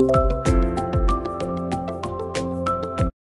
Música